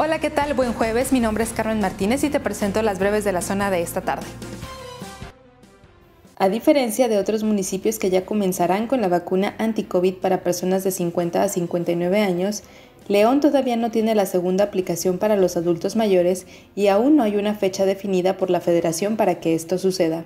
Hola, ¿qué tal? Buen jueves. Mi nombre es Carmen Martínez y te presento las breves de la zona de esta tarde. A diferencia de otros municipios que ya comenzarán con la vacuna anti-COVID para personas de 50 a 59 años, León todavía no tiene la segunda aplicación para los adultos mayores y aún no hay una fecha definida por la federación para que esto suceda.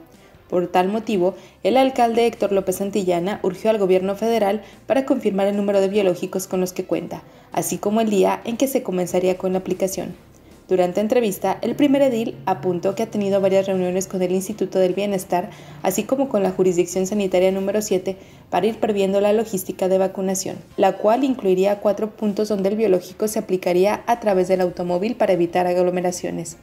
Por tal motivo, el alcalde Héctor López Santillana urgió al gobierno federal para confirmar el número de biológicos con los que cuenta, así como el día en que se comenzaría con la aplicación. Durante entrevista, el primer edil apuntó que ha tenido varias reuniones con el Instituto del Bienestar, así como con la Jurisdicción Sanitaria número 7, para ir previendo la logística de vacunación, la cual incluiría cuatro puntos donde el biológico se aplicaría a través del automóvil para evitar aglomeraciones.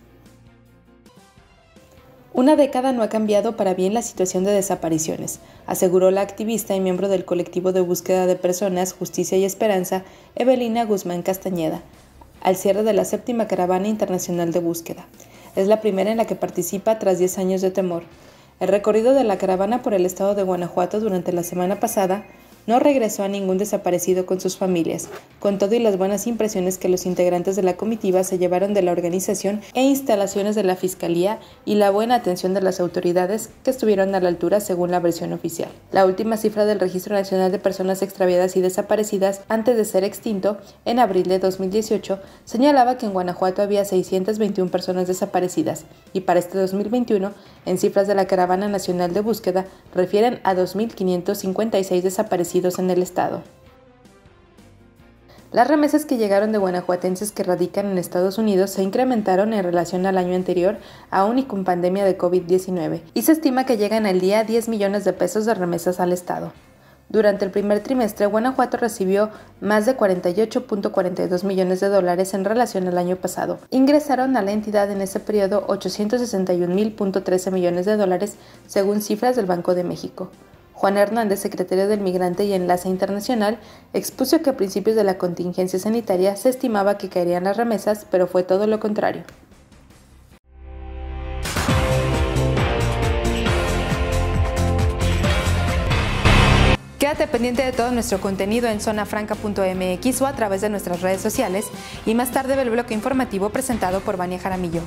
Una década no ha cambiado para bien la situación de desapariciones, aseguró la activista y miembro del colectivo de búsqueda de personas Justicia y Esperanza, Evelina Guzmán Castañeda, al cierre de la séptima caravana internacional de búsqueda. Es la primera en la que participa tras 10 años de temor. El recorrido de la caravana por el estado de Guanajuato durante la semana pasada no regresó a ningún desaparecido con sus familias, con todo y las buenas impresiones que los integrantes de la comitiva se llevaron de la organización e instalaciones de la Fiscalía y la buena atención de las autoridades que estuvieron a la altura según la versión oficial. La última cifra del Registro Nacional de Personas Extraviadas y Desaparecidas antes de ser extinto, en abril de 2018, señalaba que en Guanajuato había 621 personas desaparecidas y para este 2021, en cifras de la Caravana Nacional de Búsqueda, refieren a 2.556 desaparecidos en el estado. Las remesas que llegaron de guanajuatenses que radican en Estados Unidos se incrementaron en relación al año anterior, aún y con pandemia de COVID-19, y se estima que llegan al día 10 millones de pesos de remesas al Estado. Durante el primer trimestre, Guanajuato recibió más de 48.42 millones de dólares en relación al año pasado. Ingresaron a la entidad en ese periodo 861.013 millones de dólares, según cifras del Banco de México. Juan Hernández, secretario del Migrante y Enlace Internacional, expuso que a principios de la contingencia sanitaria se estimaba que caerían las remesas, pero fue todo lo contrario. Quédate pendiente de todo nuestro contenido en zonafranca.mx o a través de nuestras redes sociales y más tarde ve el bloque informativo presentado por Vania Jaramillo.